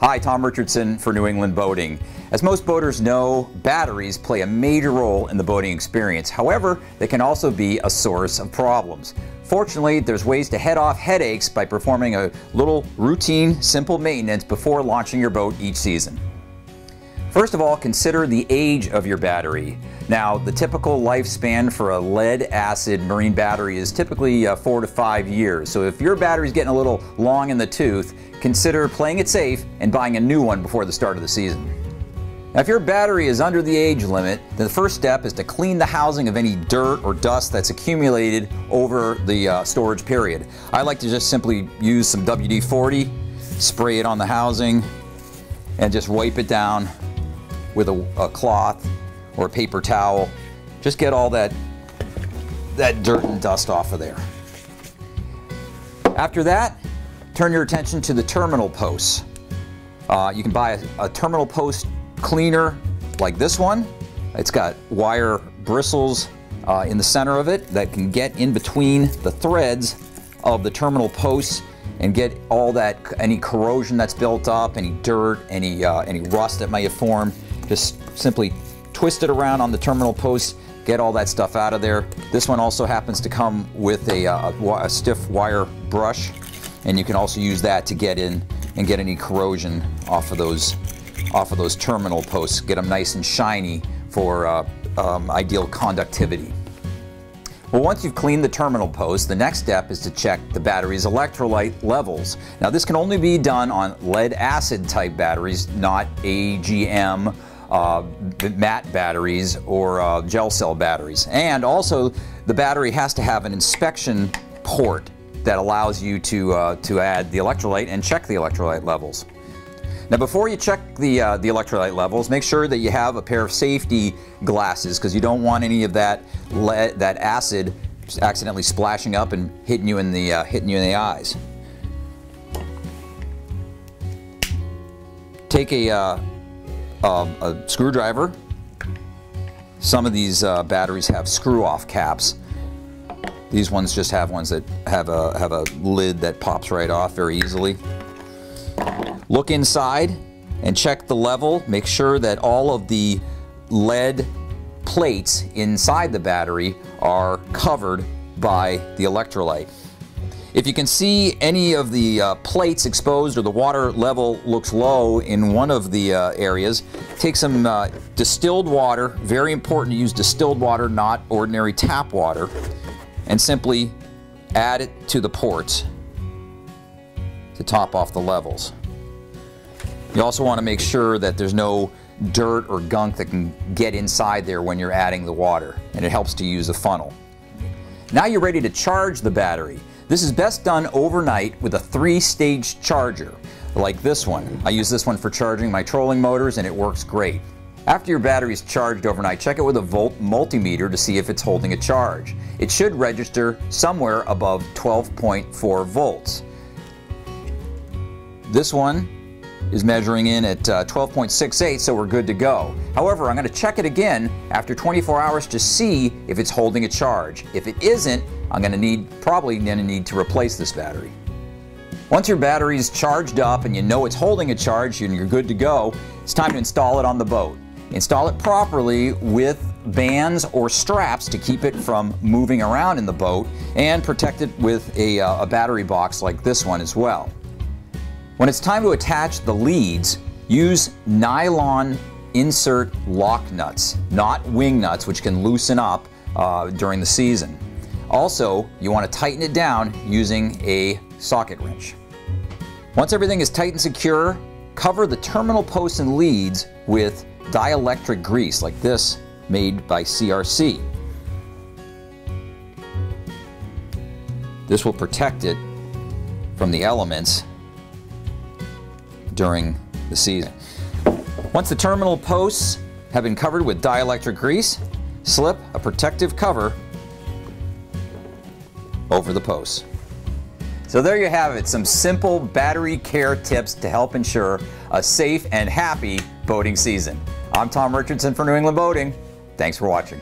Hi, Tom Richardson for New England Boating. As most boaters know, batteries play a major role in the boating experience. However, they can also be a source of problems. Fortunately, there's ways to head off headaches by performing a little routine, simple maintenance before launching your boat each season. First of all, consider the age of your battery. Now, the typical lifespan for a lead acid marine battery is typically uh, four to five years. So if your battery is getting a little long in the tooth, consider playing it safe and buying a new one before the start of the season. Now, if your battery is under the age limit, the first step is to clean the housing of any dirt or dust that's accumulated over the uh, storage period. I like to just simply use some WD-40, spray it on the housing, and just wipe it down with a, a cloth or a paper towel. Just get all that, that dirt and dust off of there. After that, turn your attention to the terminal posts. Uh, you can buy a, a terminal post cleaner like this one. It's got wire bristles uh, in the center of it that can get in between the threads of the terminal posts and get all that any corrosion that's built up, any dirt, any uh, any rust that may have formed. Just simply twist it around on the terminal post, get all that stuff out of there. This one also happens to come with a, uh, a, stiff wire brush, and you can also use that to get in and get any corrosion off of those off of those terminal posts, get them nice and shiny for uh, um, ideal conductivity. Well, once you've cleaned the terminal post, the next step is to check the battery's electrolyte levels. Now, this can only be done on lead acid type batteries, not AGM uh, mat batteries or uh, gel cell batteries. And also, the battery has to have an inspection port that allows you to, uh, to add the electrolyte and check the electrolyte levels. Now before you check the, uh, the electrolyte levels, make sure that you have a pair of safety glasses because you don't want any of that, that acid accidentally splashing up and hitting you in the, uh, hitting you in the eyes. Take a, uh, um, a screwdriver. Some of these uh, batteries have screw-off caps. These ones just have ones that have a, have a lid that pops right off very easily. Look inside and check the level. Make sure that all of the lead plates inside the battery are covered by the electrolyte. If you can see any of the uh, plates exposed or the water level looks low in one of the uh, areas, take some uh, distilled water, very important to use distilled water, not ordinary tap water, and simply add it to the ports to top off the levels. You also want to make sure that there's no dirt or gunk that can get inside there when you're adding the water, and it helps to use a funnel. Now you're ready to charge the battery. This is best done overnight with a three-stage charger, like this one. I use this one for charging my trolling motors and it works great. After your battery is charged overnight, check it with a volt multimeter to see if it's holding a charge. It should register somewhere above 12.4 volts. This one is measuring in at uh, 12.68, so we're good to go. However, I'm going to check it again after 24 hours to see if it's holding a charge. If it isn't, I'm going to need, probably going to need to replace this battery. Once your battery is charged up and you know it's holding a charge and you're good to go, it's time to install it on the boat. Install it properly with bands or straps to keep it from moving around in the boat and protect it with a, uh, a battery box like this one as well. When it's time to attach the leads, use nylon insert lock nuts, not wing nuts, which can loosen up uh, during the season. Also, you want to tighten it down using a socket wrench. Once everything is tight and secure, cover the terminal posts and leads with dielectric grease like this made by CRC. This will protect it from the elements during the season. Once the terminal posts have been covered with dielectric grease, slip a protective cover over the posts. So there you have it, some simple battery care tips to help ensure a safe and happy boating season. I'm Tom Richardson for New England Boating. Thanks for watching.